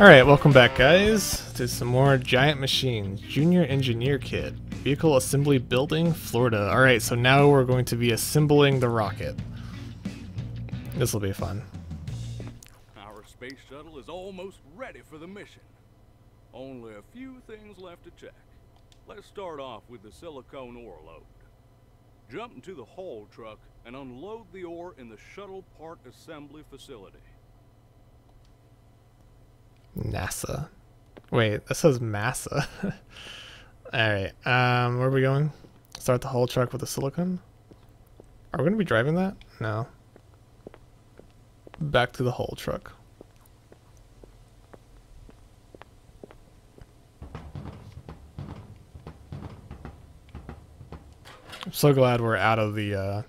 Alright, welcome back guys to some more Giant Machines Junior Engineer Kit. Vehicle Assembly Building, Florida. Alright, so now we're going to be assembling the rocket. This will be fun. Our space shuttle is almost ready for the mission. Only a few things left to check. Let's start off with the silicone ore load. Jump into the haul truck and unload the ore in the shuttle part assembly facility. NASA. Wait, this says massa. Alright, um, where are we going? Start the haul truck with the silicon? Are we going to be driving that? No. Back to the haul truck. I'm so glad we're out of the uh,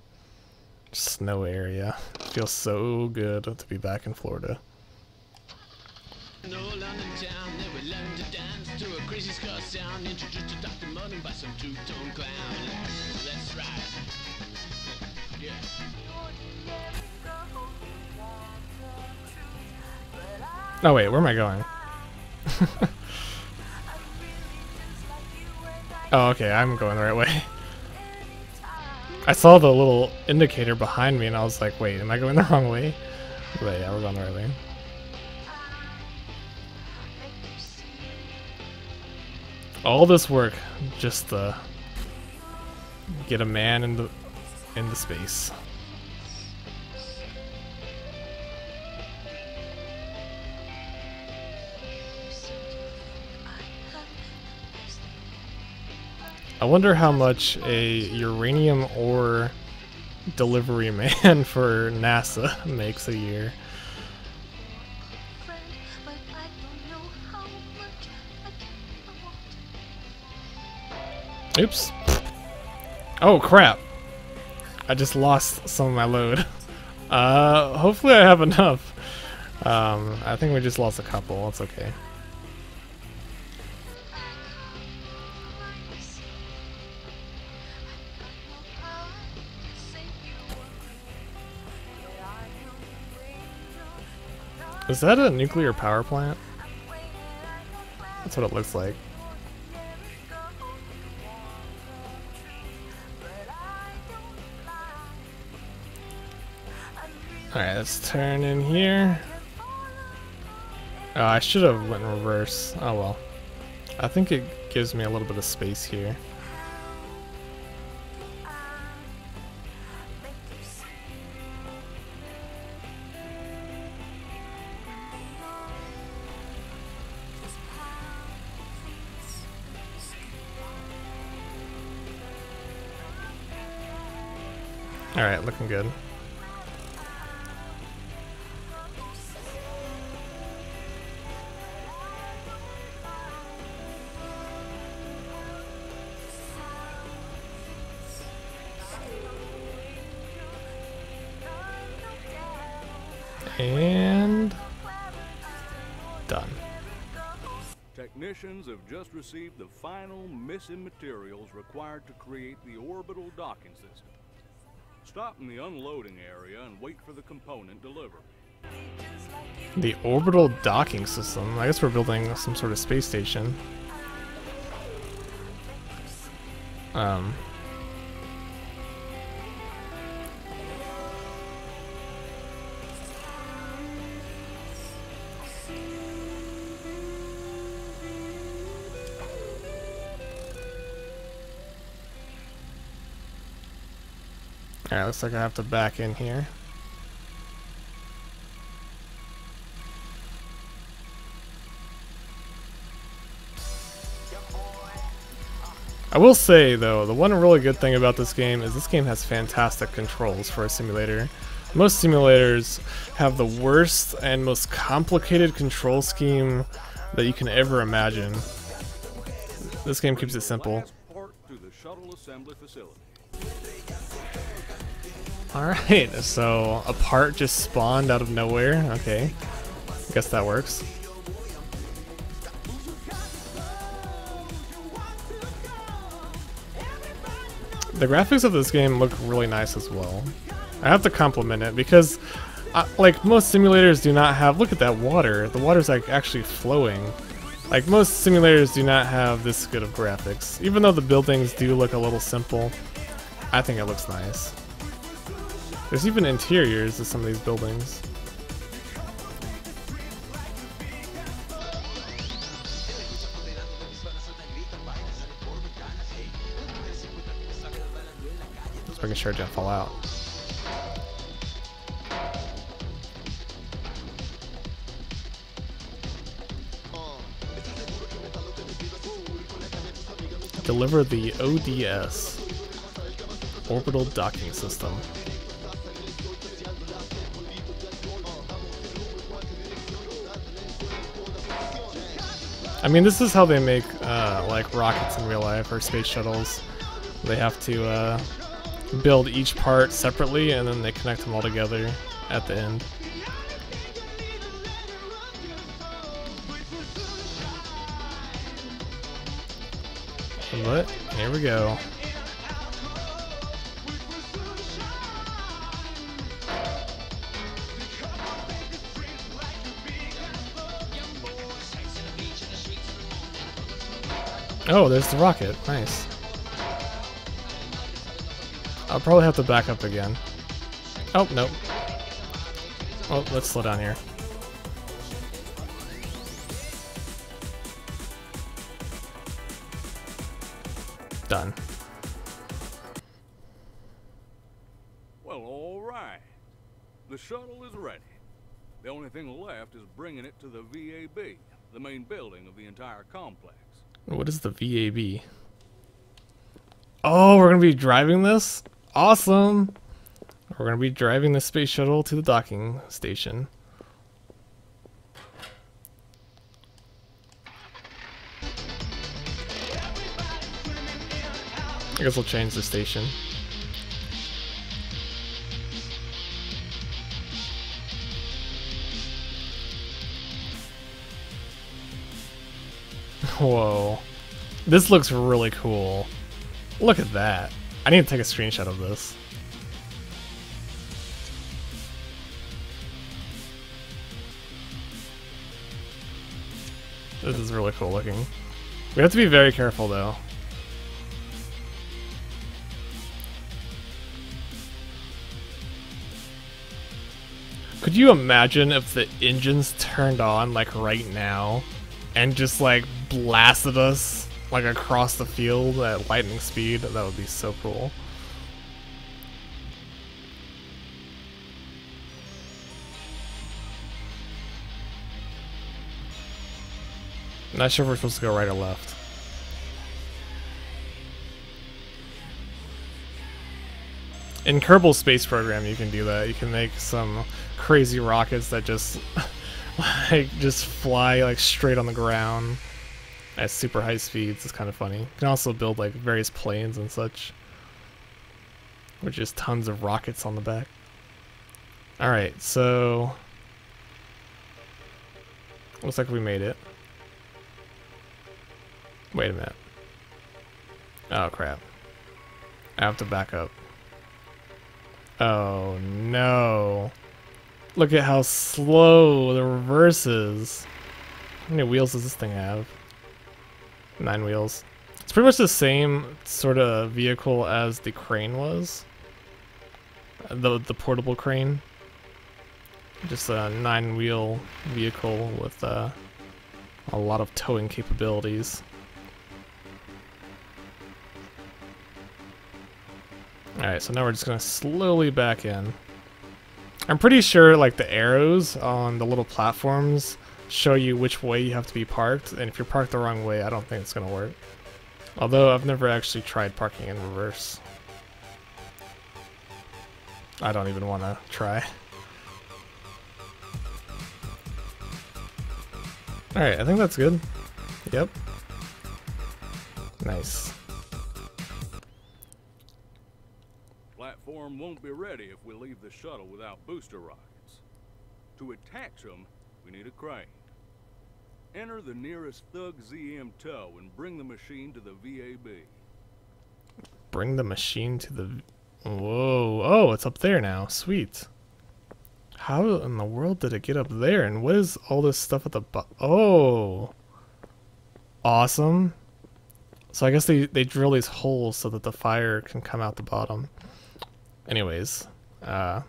snow area. It feels so good to be back in Florida. Ska sound. Introduced to Dr. Mudden by some two-tone clown. That's right. Yeah. Oh wait, where am I going? oh, okay, I'm going the right way. I saw the little indicator behind me and I was like, wait, am I going the wrong way? But yeah, we're going the right way. All this work just to get a man in the in the space. I wonder how much a uranium ore delivery man for NASA makes a year. Oops. Oh, crap. I just lost some of my load. Uh, hopefully I have enough. Um, I think we just lost a couple. That's okay. Is that a nuclear power plant? That's what it looks like. Alright, let's turn in here. Oh, I should have went in reverse. Oh well. I think it gives me a little bit of space here. Alright, looking good. Technicians have just received the final missing materials required to create the orbital docking system. Stop in the unloading area and wait for the component delivery. The orbital docking system. I guess we're building some sort of space station. Um, Alright, looks like I have to back in here. I will say, though, the one really good thing about this game is this game has fantastic controls for a simulator. Most simulators have the worst and most complicated control scheme that you can ever imagine. This game keeps it simple. Alright, so a part just spawned out of nowhere. Okay. Guess that works. The graphics of this game look really nice as well. I have to compliment it because uh, like most simulators do not have. Look at that water. The water's like actually flowing. Like most simulators do not have this good of graphics. Even though the buildings do look a little simple, I think it looks nice. There's even interiors to some of these buildings. Just making sure it didn't fall out. Deliver the ODS, Orbital Docking System. I mean, this is how they make, uh, like, rockets in real life, or space shuttles. They have to, uh, build each part separately, and then they connect them all together at the end. But, here we go. Oh, there's the rocket. Nice. I'll probably have to back up again. Oh, nope. Oh, let's slow down here. Done. Well, all right. The shuttle is ready. The only thing left is bringing it to the VAB, the main building of the entire complex. What is the VAB? Oh, we're gonna be driving this? Awesome! We're gonna be driving the space shuttle to the docking station. I guess we'll change the station. Whoa. This looks really cool. Look at that. I need to take a screenshot of this. This is really cool looking. We have to be very careful though. Could you imagine if the engines turned on like right now and just like blasted us like across the field at lightning speed? That would be so cool. Not sure if we're supposed to go right or left. In Kerbal Space Program, you can do that. You can make some crazy rockets that just like just fly like straight on the ground at super high speeds. It's kind of funny. You can also build like various planes and such, with just tons of rockets on the back. All right, so looks like we made it. Wait a minute. Oh crap. I have to back up. Oh no. Look at how slow the reverse is. How many wheels does this thing have? Nine wheels. It's pretty much the same sort of vehicle as the crane was. The, the portable crane. Just a nine wheel vehicle with uh, a lot of towing capabilities. Alright, so now we're just gonna slowly back in. I'm pretty sure like the arrows on the little platforms show you which way you have to be parked, and if you're parked the wrong way, I don't think it's gonna work. Although I've never actually tried parking in reverse. I don't even want to try. Alright, I think that's good. Yep. Nice. Platform won't be ready if we leave the shuttle without booster rockets. To attach them, we need a crane. Enter the nearest Thug ZM tow and bring the machine to the VAB. Bring the machine to the... Whoa. Oh, it's up there now. Sweet. How in the world did it get up there? And what is all this stuff at the Oh. Awesome. So I guess they, they drill these holes so that the fire can come out the bottom. Anyways, uh,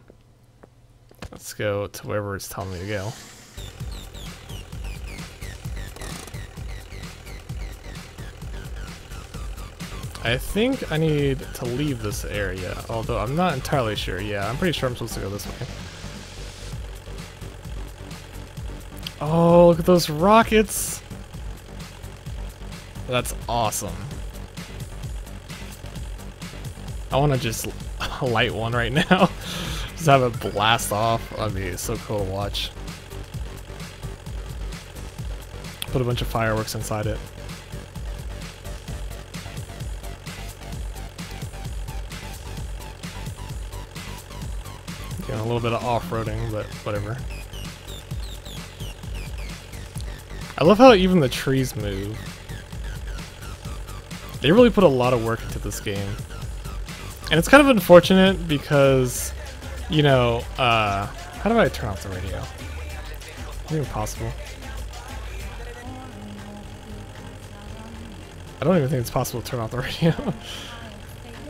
let's go to wherever it's telling me to go. I think I need to leave this area, although I'm not entirely sure. Yeah, I'm pretty sure I'm supposed to go this way. Oh, look at those rockets! That's awesome. I want to just light one right now. just have it blast off. That'd be so cool to watch. Put a bunch of fireworks inside it. A little bit of off-roading, but whatever. I love how even the trees move. They really put a lot of work into this game. And it's kind of unfortunate because, you know, uh, how do I turn off the radio? Is it even possible? I don't even think it's possible to turn off the radio.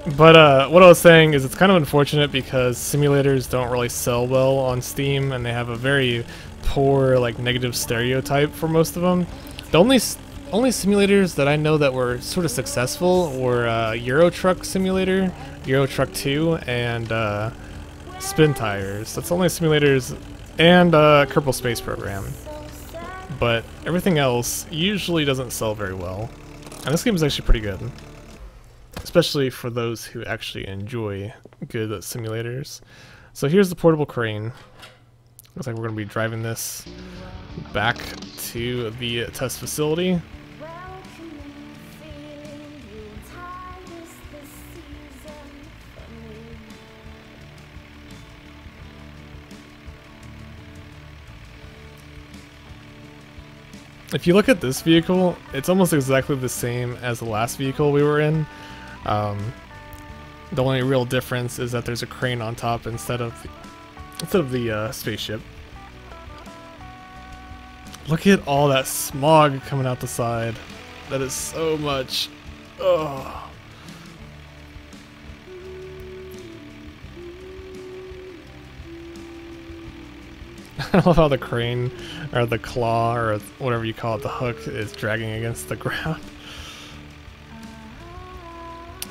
But uh, what I was saying is it's kind of unfortunate because simulators don't really sell well on Steam and they have a very poor, like, negative stereotype for most of them. The only only simulators that I know that were sort of successful were uh, Euro Truck Simulator, Euro Truck 2, and uh, Spintires. That's the only simulators, and uh, Kerbal Space Program. But everything else usually doesn't sell very well. And this game is actually pretty good. Especially for those who actually enjoy good simulators. So here's the portable crane. Looks like we're going to be driving this back to the test facility. If you look at this vehicle, it's almost exactly the same as the last vehicle we were in. Um, the only real difference is that there's a crane on top instead of the, instead of the uh, spaceship. Look at all that smog coming out the side. That is so much. Oh. I love how the crane, or the claw, or whatever you call it, the hook, is dragging against the ground.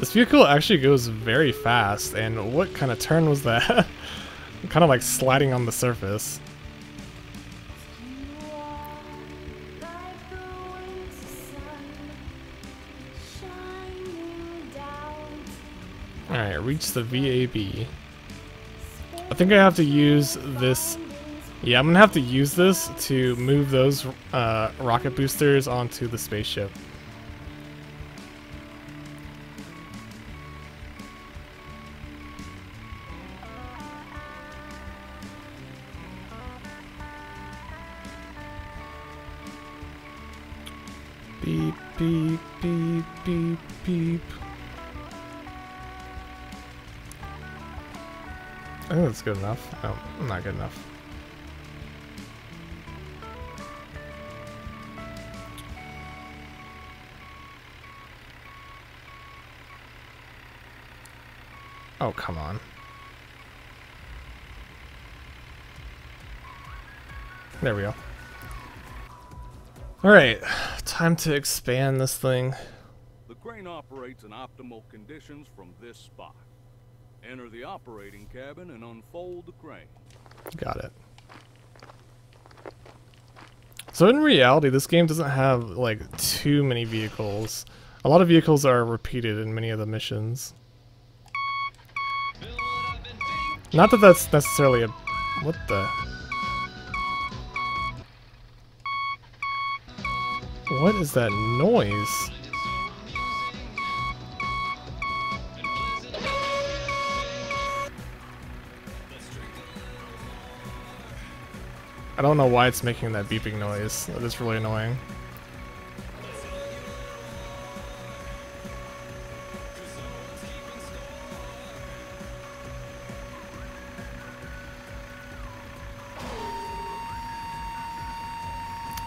This vehicle actually goes very fast, and what kind of turn was that? kind of like sliding on the surface. Alright, reach the VAB. I think I have to use this yeah, I'm gonna have to use this to move those uh, rocket boosters onto the spaceship. That's good enough. No, not good enough. Oh, come on. There we go. Alright, time to expand this thing. The crane operates in optimal conditions from this spot. Enter the operating cabin and unfold the crane. Got it. So in reality, this game doesn't have, like, too many vehicles. A lot of vehicles are repeated in many of the missions. Not that that's necessarily a... What the... What is that noise? I don't know why it's making that beeping noise. That is really annoying.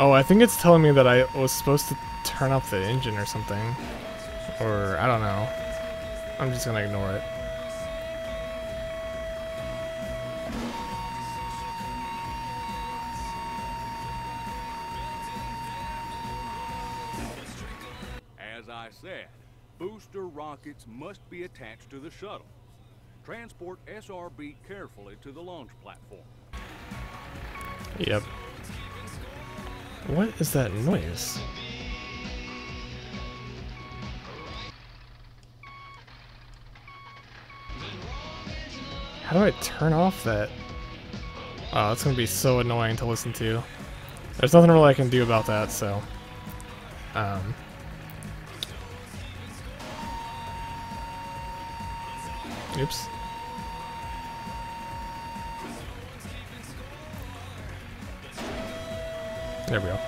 Oh, I think it's telling me that I was supposed to turn off the engine or something. Or, I don't know. I'm just gonna ignore it. I said, booster rockets must be attached to the shuttle. Transport SRB carefully to the launch platform. Yep. What is that noise? How do I turn off that? Oh, that's gonna be so annoying to listen to. There's nothing really I can do about that, so. Um. Oops. There we go.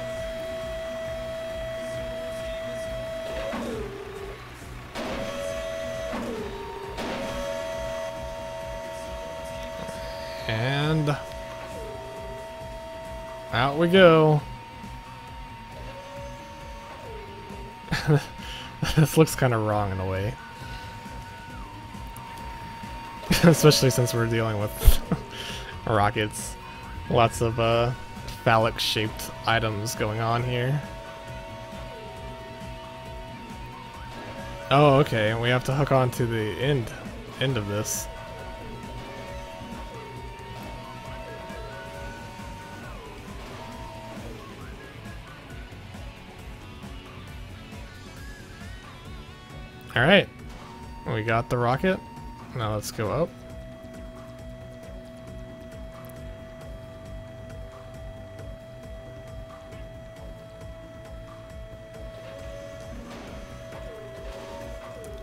And out we go. this looks kind of wrong in a way. Especially since we're dealing with rockets. Lots of uh, phallic shaped items going on here. Oh, okay. And we have to hook on to the end end of this. Alright. We got the rocket. Now let's go up.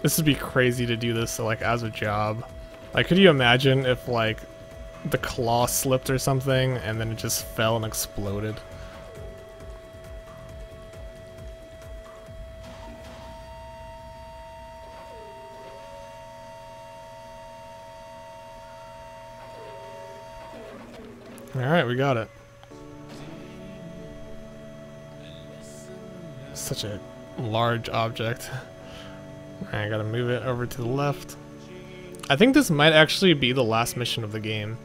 This would be crazy to do this like as a job. Like could you imagine if like the claw slipped or something and then it just fell and exploded? We got it. Such a large object. I gotta move it over to the left. I think this might actually be the last mission of the game.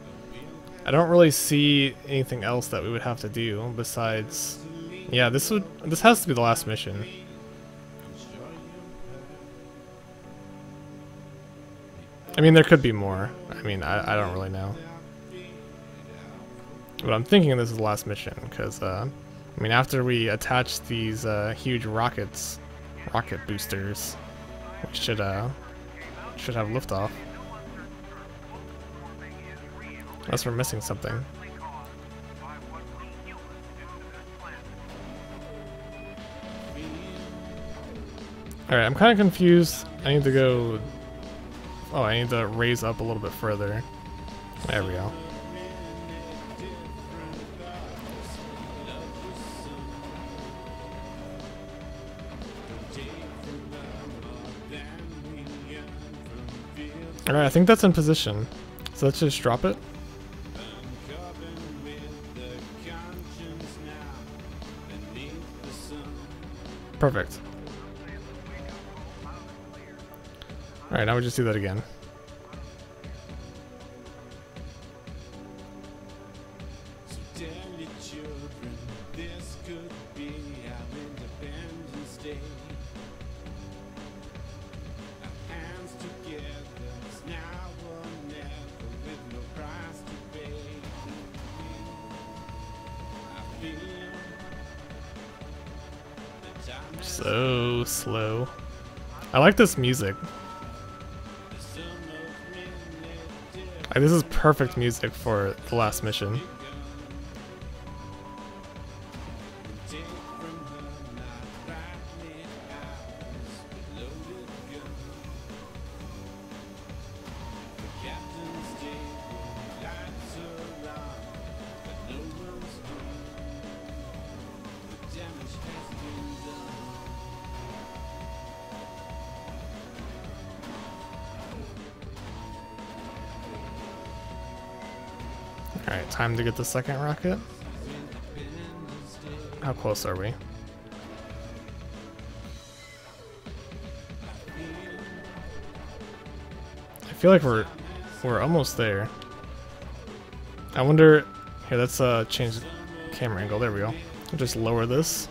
I don't really see anything else that we would have to do besides... Yeah, this would this has to be the last mission. I mean, there could be more. I mean, I, I don't really know. But I'm thinking this is the last mission, because, uh, I mean, after we attach these uh, huge rockets, rocket boosters, we should, uh, should have liftoff. Unless we're missing something. Alright, I'm kind of confused. I need to go... Oh, I need to raise up a little bit further. There we go. Alright, I think that's in position. So let's just drop it. Perfect. Alright, now we just do that again. So slow. I like this music. This is perfect music for the last mission. Alright, time to get the second rocket. How close are we? I feel like we're we're almost there. I wonder here let's uh change the camera angle. There we go. just lower this.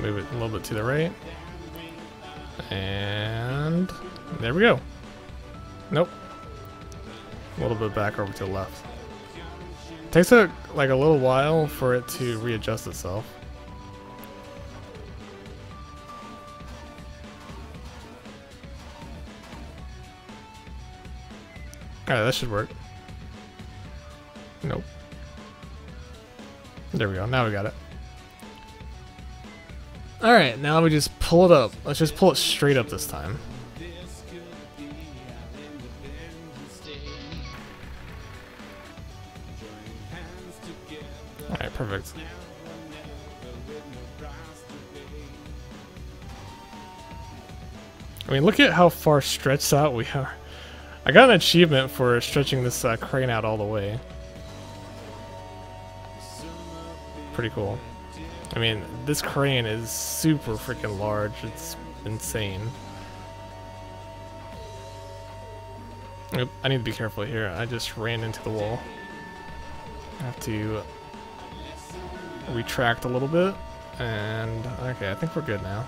Move it a little bit to the right. And there we go. Nope. A little bit back over to the left. Takes a like a little while for it to readjust itself. Alright, that should work. Nope. There we go, now we got it. Alright, now we just pull it up. Let's just pull it straight up this time. I mean, look at how far stretched out we are. I got an achievement for stretching this uh, crane out all the way. Pretty cool. I mean, this crane is super freaking large. It's insane. I need to be careful here. I just ran into the wall. I have to retract a little bit. And, okay, I think we're good now.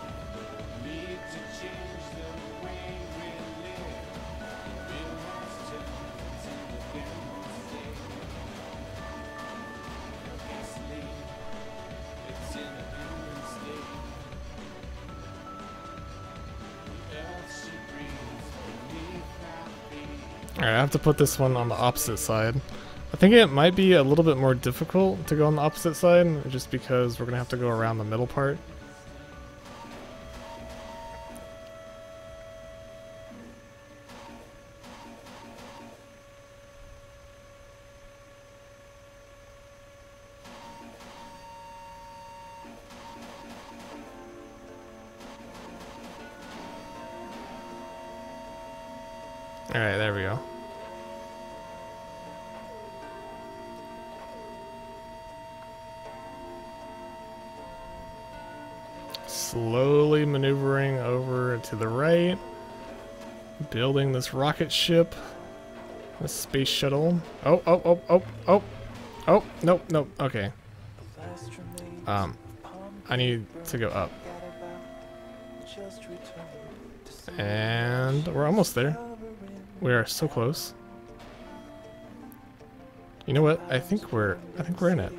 Alright, I have to put this one on the opposite side. I think it might be a little bit more difficult to go on the opposite side, just because we're going to have to go around the middle part. Slowly maneuvering over to the right. Building this rocket ship. This space shuttle. Oh, oh, oh, oh, oh. Oh, nope, nope, okay. Um, I need to go up. And we're almost there. We are so close. You know what? I think we're I think we're in it.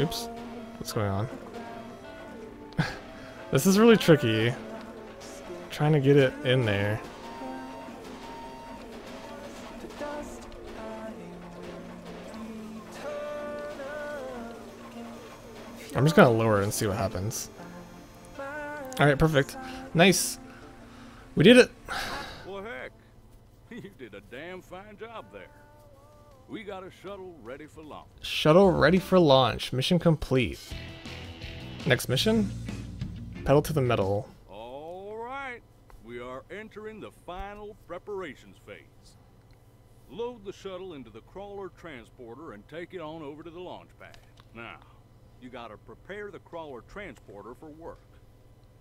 Oops. What's going on? this is really tricky. trying to get it in there. I'm just gonna lower it and see what happens. Alright, perfect. Nice. We did it. Well, heck, you did a damn fine job there. We got a shuttle ready for launch. Shuttle ready for launch. Mission complete. Next mission? Pedal to the metal. All right. We are entering the final preparations phase. Load the shuttle into the crawler transporter and take it on over to the launch pad. Now, you gotta prepare the crawler transporter for work.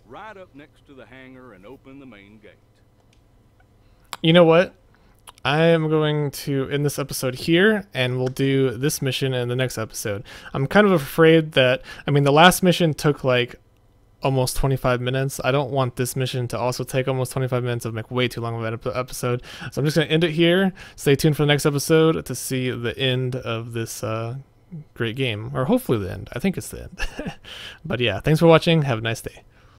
Right up next to the hangar and open the main gate. You know what? I am going to end this episode here, and we'll do this mission in the next episode. I'm kind of afraid that, I mean, the last mission took like almost 25 minutes. I don't want this mission to also take almost 25 minutes of like way too long of an episode. So I'm just going to end it here. Stay tuned for the next episode to see the end of this uh, great game, or hopefully the end. I think it's the end. but yeah, thanks for watching. Have a nice day.